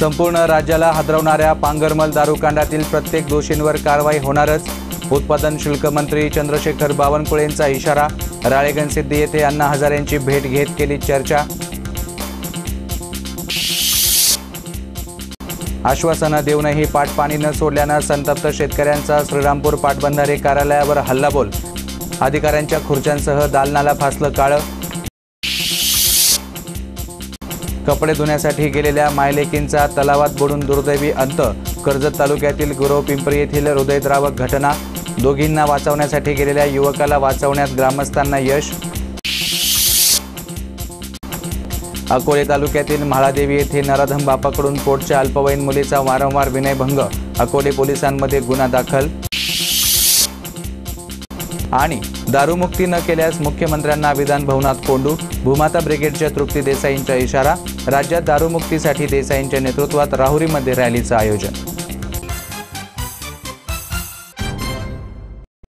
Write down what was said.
संपूर्ण राज्याला हादरवणाऱ्या पांगरमल दारूकांडातील प्रत्येक दोषींवर कारवाई होणारच. उत्पादन शुल्क मंत्री चंद्रशेखर बावनकुळेंचा इशारा राळेगण सिद्धी येथे अण्णा हजारेंची भेट घेत केली चर्चा. आश्वासनं देऊनही पाटपाणी न सोडल्यानं संतप्त शेतकऱ्यांचा श्रीरामपूर पाटबंधारे कार्यालयावर हल्लाबोल. अधिकाऱ्यांच्या खुर्च्यांसह दालनाला फासलं काळं. कपडे धुण्यासाठी गेलेल्या मायलेकींचा तलावात बुडून दुर्दैवी अंत. कर्जत तालुक्यातील गुरव पिंपरी येथील हृदयद्रावक घटना. दोघींना वाचवण्यासाठी गेलेल्या युवकाला वाचवण्यात ग्रामस्थांना यश. अकोले तालुक्यातील म्हाळादेवी येथे नराधम बापाकडून पोटच्या अल्पवयीन मुलीचा वारंवार विनयभंग. अकोले पोलिसांमध्ये गुन्हा दाखल. आणि दारूमुक्ती न केल्यास मुख्यमंत्र्यांना विधान भवनात कोंडू भूमाता ब्रिगेडच्या तृप्ती देसाईंचा इशारा राज्यात दारूमुक्तीसाठी देसाईंच्या नेतृत्वात राहुरीमध्ये रॅलीचं आयोजन.